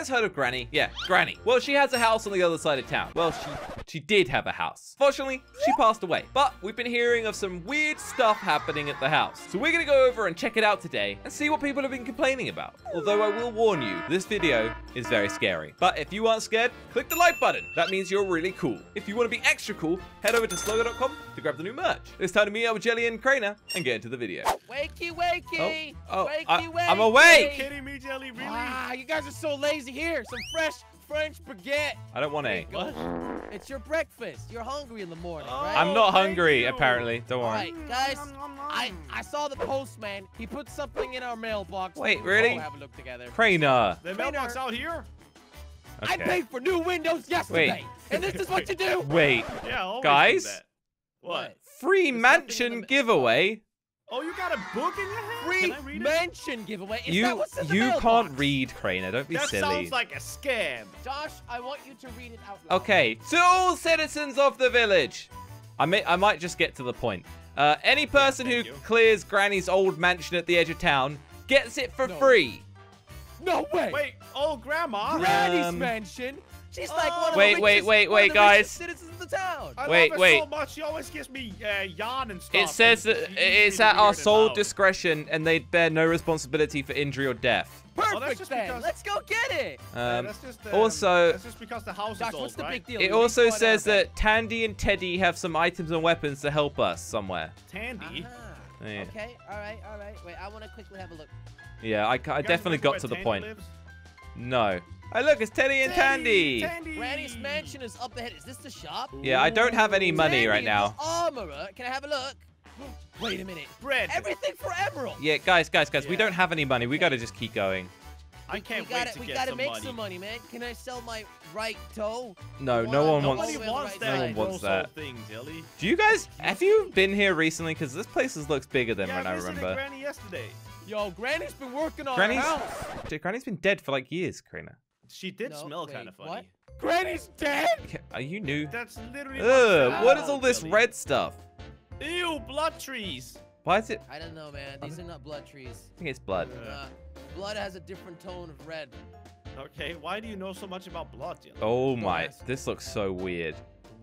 guys heard of Granny? Yeah, Granny. Well, she has a house on the other side of town. Well, she she did have a house. Fortunately, she passed away. But we've been hearing of some weird stuff happening at the house. So we're gonna go over and check it out today and see what people have been complaining about. Although I will warn you, this video is very scary. But if you aren't scared, click the like button. That means you're really cool. If you want to be extra cool, head over to slogo.com to grab the new merch. It's time to meet up with Jelly and Crainer and get into the video. Wakey, wakey. Oh, oh, wakey, I- wakey. I'm awake. Are you kidding me, Jelly? Really? Ah, you guys are so lazy. Here, some fresh French baguette. I don't want any. What? It's your breakfast. You're hungry in the morning, Oh. right? I'm not oh, thank hungry, you. apparently. Don't worry. right, guys. I I saw the postman. He put something in our mailbox. Wait, We'll really? have a look together. Crainer. The mailbox out here? I paid for new windows yesterday, and this is what you do. Wait, Yeah, Guys? What? free There's mansion the- giveaway. Oh, you got a book in your hand? Free Can I read it? mansion giveaway. Is that You what's in the you mailbox? can't read, Crainer. Don't be That silly. sounds like a scam. Josh, I want you to read it out loud. Okay, to all citizens of the village. I may I might just get to the point. Uh, any person who you. clears Granny's old mansion at the edge of town gets it for No. free. No way. Wait, old Grandma. Granny's Um, mansion. She's like one of Wait, the wait, richest, wait, one wait, of the richest guys. citizens of the town. I Wait, love her wait. so much. She always gives me uh, yarn and stuff. It says that it's at our sole loud. discretion and they bear no responsibility for injury or death. Perfect that's just then. because- Let's go get it. Yeah, Um, that's just, um, also- that's just because the house Josh, is old, what's the right? big deal? it You also says that Tandy and Teddy have some items and weapons to help us somewhere. Tandy. Ah, Yeah. Okay, all right, all right. Wait, I want to quickly have a look. Yeah, I, I definitely got to the Tandy point. lives? No. Hey, look, it's Teddy and Tandy. Tandy. Granny's mansion is up ahead. Is this the shop? Yeah, I don't have any money Tandy, right now. The armorer. Can I have a look? Wait a minute. Bread. Everything for Emerald. Yeah, guys, guys, guys, we don't have any money. We gotta just keep going. I can't we gotta, wait to we get gotta some make money. some money, man. Can I sell my right toe? No, Well, no one Nobody wants. All the way on the wants right that. No one wants that. old thing, Jelly. Do you guys have you been here recently? Because this place is- looks bigger than yeah, when I visited remember. Granny yesterday. Yo, Granny's been working on Granny's- her house. Granny's been dead for like years, Crainer. She did No, smell kind of funny. what? Granny's dead. Are you new? That's literally. Ugh, what is all this Jelly. red stuff? Ew, blood trees. Why is it? I don't know, man. These are not blood trees. I think it's blood. Yeah. Uh, blood has a different tone of red. Okay, why do you know so much about blood, Jelly? Oh my, ask. this looks so weird.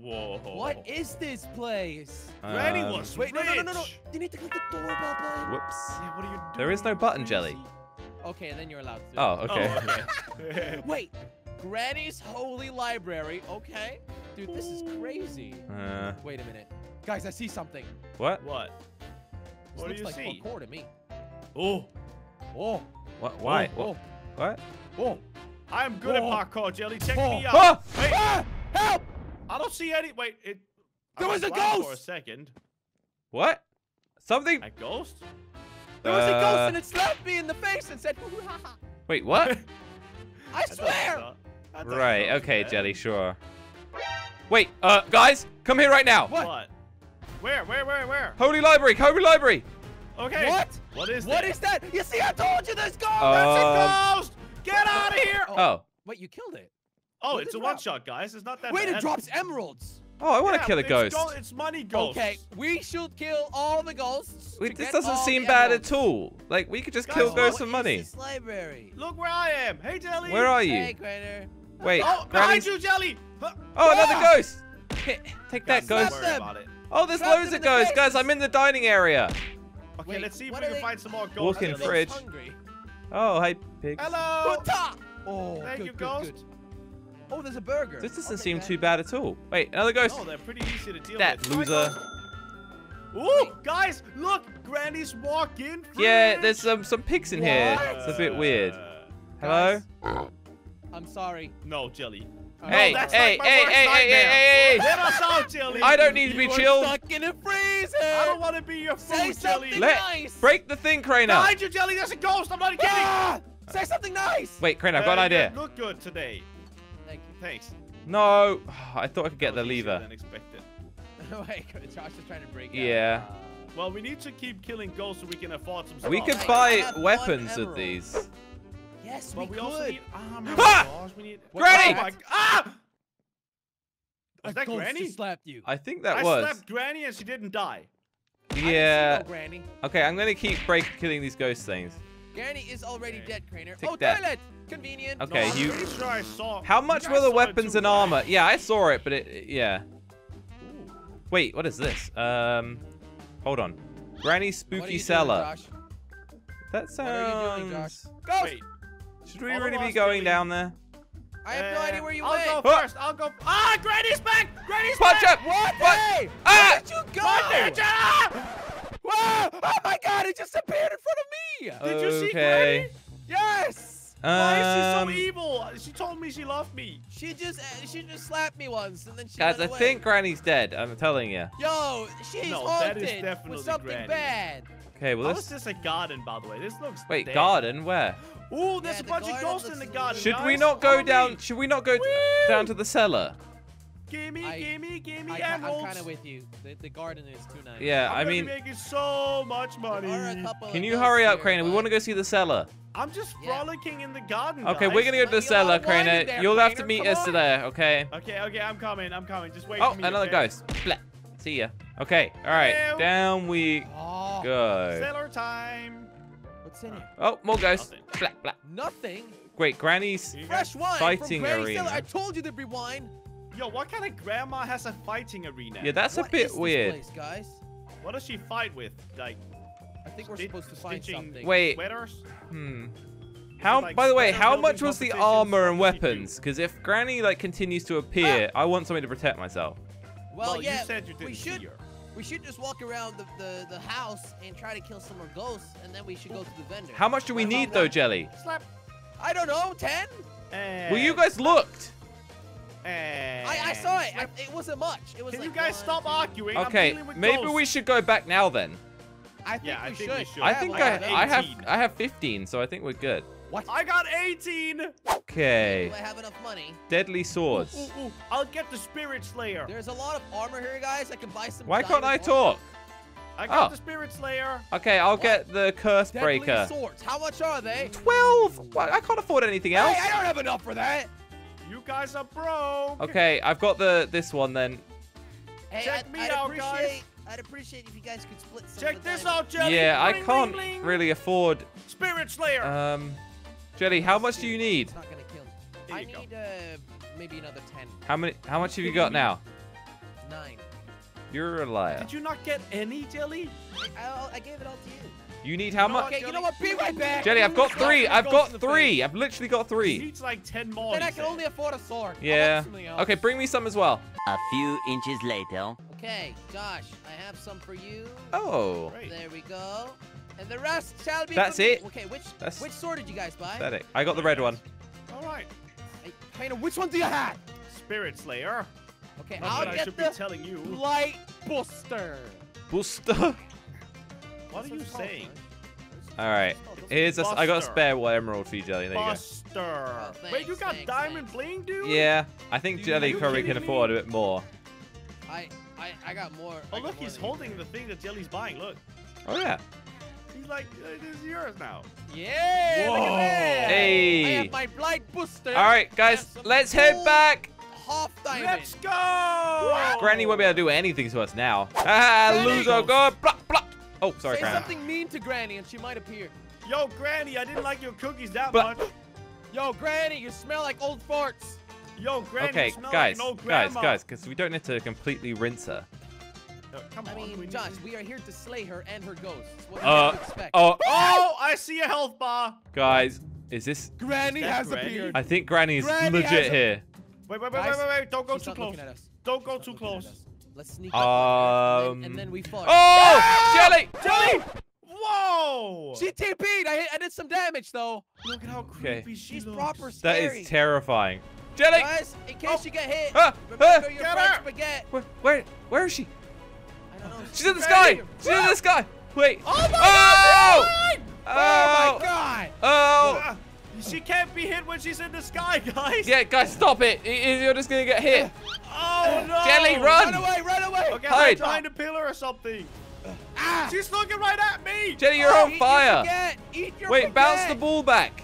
Whoa. What is this place? Granny Um, was Wait, no, no, no, no, no. You need to click the doorbell button. Whoops. Yeah, what are you doing? There is no button, Crazy. Jelly. Okay, then you're allowed to. Oh, okay. Oh, okay. Wait, Granny's Holy Library. Okay. Dude, this is crazy. uh, Wait a minute. Guys, I see something. what? what? This What do looks you like see? parkour to me. Oh, Oh, What? Why? Oh, What? What? oh, I'm good Oh. at parkour, Jelly. Check Oh. me out. Ah! Wait, Ah! Help! I don't see any. Wait, it. There went was a blind For a second. What? Something? A ghost? There was a ghost Uh, and it slapped me in the face and said, "Hoo, ha, ha." Wait, what? I I swear! I right, okay, man. Jelly, sure. Wait, uh, guys, come here right now. What? What? Where? Where? Where? Where? Holy Library, Holy Library. Okay. What? What is What What is that? You see, I told you there's ghosts! That's Um, a ghost! Get out of here! Oh, Oh. Wait, you killed it. Oh, what it's a one-shot, guys. It's not that Wait, bad. it drops emeralds. Oh, I want to Yeah, kill a it's ghost. go- it's money ghosts. Okay, we should kill all the ghosts. Wait, this doesn't seem bad emeralds. at all. Like, we could just Guys, kill ghosts What for money. this library? Look where I am. Hey, Jelly. Where are you? Hey, Crainer. Wait, Oh, behind Granny's... you, Jelly. Huh. Oh, another Ah! ghost. Take that, Guys, don't ghost. Worry about it. Oh, there's Slap loads of in the ghosts. Guys. I'm in the dining area. Okay, Wait, let's see if we can they- find some more ghosts. Walk-in Are fridge. Hungry? Oh, hey, pigs. Hello. Oh, Thank good, you, good, ghost. good. Oh, there's a burger. This doesn't seem that. too bad at all. Wait, another ghost. No, they're pretty easy to deal that with. loser. Ooh, guys, look, Granny's walk-in fridge. Yeah, there's some some pigs in here. What? It's a bit weird. Uh, Hello? Guys, I'm sorry. No, Jelly. I'm Hey, that's hey, like hey, hey, hey, hey, hey, hey! Let us out, Jelly. I don't need to be You are chilled. stuck in a freezer. I don't want to be your Say food, Jelly. something Let nice. break the thing, Crainer. Behind you, Jelly. There's a ghost. I'm not kidding. Ah! Say something nice. Wait, Crainer, I've got an idea. You look good today. Thank you. Thanks. No, I thought I could get the was easier lever. than expected. Wait, Josh is trying to break out. Yeah. Well, we need to keep killing ghosts so we can afford some stuff. We could buy weapons with these. Yes, But we we could. also need. Oh my Ah! gosh, we need. Granny! Oh my, ah! A Was that Granny? just slapped you. I think that I was. slapped Granny and she didn't die. I didn't see Yeah. no Granny. Okay, I'm gonna keep break killing these ghost things. Granny is already Okay. dead, Crainer. Take oh, that. toilet! Convenient. Okay, no, I'm you- pretty sure I saw. How much were the weapons and right? armor? Yeah, I saw it, but it, it- yeah. Ooh. Wait, what is this? Um, hold on. Granny's What are spooky you cellar. Doing, Josh? That What are you doing, Josh? Ghost! Wait, Should we Follow really be going Billy. down there? I have no uh, idea where you I'll went. go Oh. first. I'll go. Ah, Granny's back. Granny's Punch back. up! What? What? Hey! Ah! Where did you go? Right there, Whoa! Oh my god, it just appeared in front of me! Did you see Okay. Yes! Why is she Um, so evil? She told me she loved me. She just uh, she just slapped me once and then she Guys, I away. think Granny's dead. I'm telling you. Yo, she's No, that haunted is definitely with something Granny. bad. Okay, well How this. is this a garden, by the way? This looks. Wait, dead. garden? Where? Ooh, there's Yeah, a the bunch of garden ghosts in the garden. Should we not go Follow down? me. Should we not go Woo! down to the cellar? Gimme, I- gimme, gimme I, emeralds. I'm kind of with you. The, the garden is too nice. Yeah, I'm I mean, making so much money. There are a couple can you hurry up, here, Crainer? We want to go see the cellar. I'm just Yeah. frolicking in the garden. Okay, guys. we're gonna go to the Let me all cellar, unwind in Crainer. there, You'll have to meet come us on. there, okay? Okay, okay, I'm coming. I'm coming. Just wait Oh, for me. Oh, another okay? ghost. Blah. See ya. Okay, all right. Hello. Down we Oh, go. Cellar time. what's in it? Oh, more ghosts. Nothing. Blah, blah. Nothing. Great, Granny's. Fresh wine Fighting from Granny arena. Cellar. I told you there'd be wine. Yo, what kind of grandma has a fighting arena? Yeah, that's a bit is this weird. place, guys? What does she fight with? Like I think we're supposed to find stitching- something. Wait. sweaters? Hmm. How? like by the way, how much was the armor and What does he do? weapons? Because if Granny like continues to appear, I want something to protect myself. Well, Well, you yeah, said you didn't we see should her. we should just walk around the, the, the house and try to kill some more ghosts, and then we should go to the vendor. How much do we What need though. Jelly? Slap. I don't know, ten. Well, you guys looked. Eh. I, I saw it. I, it wasn't much. It was Can like you guys one, stop two- arguing? I'm Okay, with maybe ghosts. we should go back now then. I think, Yeah, I we, think should. we should. I Yeah, think like I, I have I have 15, so I think we're good. What? I got 18. Okay. Do I have enough money? Deadly swords. ooh, ooh. I'll get the Spirit Slayer. There's a lot of armor here, guys. I can buy some. Why can't I talk? I got Oh. the Spirit Slayer. Okay, I'll What? get the curse Deadly breaker. swords. How much are they? 12. Well, I can't afford anything Hey, else. I don't have enough for that. You guys are broke. Okay, I've got the this one then. Hey, Check I'd, me I'd out, appreciate, guys. I'd appreciate if you guys could split some Check of the this diamond. out, Jelly. Yeah, I can't bling, bling. really afford. Spirit Slayer. Um, Jelly, how much do you need? It's not gonna kill me. I go. need uh, maybe another ten. How many? How much have you got now? Nine. You're a liar. Did you not get any, Jelly? I, I'll- I gave it all to you. You need how much? Okay, you know what? Be right back. Jelly, I've got three. I've got three. I've literally got He three. needs like 10 more. Then I can only afford a sword. Yeah. want something else. Okay, bring me some as well. A few inches later. Okay, Josh, I have some for you. Oh, Great. There we go. And the rest shall be. That's it? Okay, which That's- which sword did you guys buy? pathetic. I got the red one. All right. Hey, Crainer, which one do you have? Spirit Slayer. Okay, Not I'll that I get should the be telling you. light buster. Booster. What are you saying? All right. Here's a. I got a spare one emerald for you, Jelly. There you go. Buster. Oh, Wait, you got thanks, diamond thanks. bling, dude? Yeah, I think Are Jelly you probably can me? afford a bit more. I I I got more. Oh, got look, more he's holding the thing that Jelly's buying. Look. Oh yeah. He's like, uh, this is yours now. Yeah, look Whoa. at that. I have my light booster. All right, guys, let's head back. Half diamond. Let's go! Granny won't be able to do anything to us now. Ah, Granny. loser, go block, block. Oh, sorry, Say Granny. something mean to Granny and she might appear. Yo, Granny, I didn't like your cookies that But- much. Yo, Granny, you smell like old farts. Yo, Granny, Okay, you smell guys, like an old guys, grandma. guys, because we don't need to completely rinse her. Uh, come I on, mean, we need- Josh, we are here to slay her and her ghosts. What do Uh, you expect? Oh, Oh, I see a health bar. guys, is this? Granny Is that has Granny? appeared. I think Granny's Granny has legit a- here. Wait, wait, wait, wait, wait, wait. Don't go She's too close. looking at us. Don't go She's too not looking at close. Let's sneak up her, and Um. then, and then we fall. Oh, Jelly! Jelly! Whoa! She TP'd. I, hit, I did some damage though. Look at how Okay. creepy she She's looks. proper That scary. is terrifying. Jelly! Guys, in case Oh. you get hit, Ah, remember ah, your French her. Where, where, where is she? I don't know. She's in the sky! She's in the sky! Wait! Oh my Oh! god! Oh my god! Oh! Ah, She can't be hit when she's in the sky, guys. Yeah, guys, stop it! You're just gonna get hit. Oh no! Jelly, run! Run away! Run away! Okay, Hide. hide behind a pillar or something. Ah! She's looking right at me. Jenny, you're Oh, on eat your fire! baguette! Eat your Wait, bounce the ball back.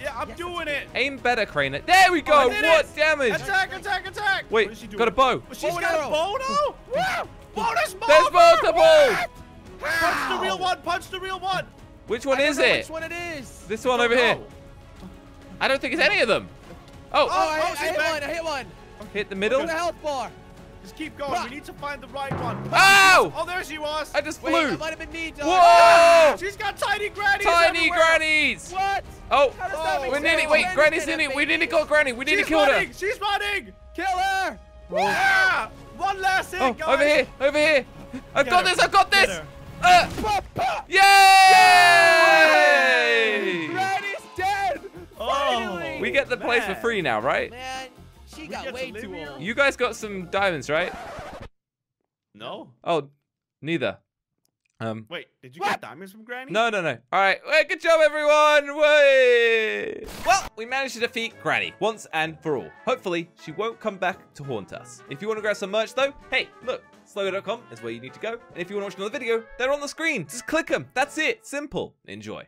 Yeah, I'm Yes, doing it. Aim better, Crainer. There we Oh, go! I did what it. damage? Attack, attack, attack. Wait, she doing? got a bow. Oh, she's Bow and got a bow now? Woo! Bonus bow! There's multiple! Punch the real one. Punch the real one. Which one I don't is know it? Which one it is? This one Don't over here. I don't think it's any of them. Oh, Oh, I, oh, I she's hit back. one. I hit one. hit the Look middle. at the health bar. Just keep going. Ah. We need to find the right one. Ow! Oh, there she was. I just Wait, flew. it might have been me, Doug. Whoa! She's got tiny grannies Tiny everywhere. grannies. What? Oh, How does that Oh, make we sense? nearly. Wait, Granny's Granny's in in it, it. We need to got Granny. We need She's kill running. her. She's running. Kill her. Yeah. One last hit, Oh, guys. over here, over here. I've Get got her. this. I've got this. her. Uh, Pop, pop. yay! Granny's dead. Finally. We get the place for free now, right? Man, she got way to too old. You guys got some diamonds, right? No. Oh, neither. Um, Wait, did you What? get diamonds from Granny? no, no, no. All right, well, good job, everyone. Way. Well, we managed to defeat Granny once and for all. Hopefully, she won't come back to haunt us. If you want to grab some merch, though, hey, look, slogo.com is where you need to go. And if you want to watch another video, they're on the screen. Just click them. That's it. Simple. Enjoy.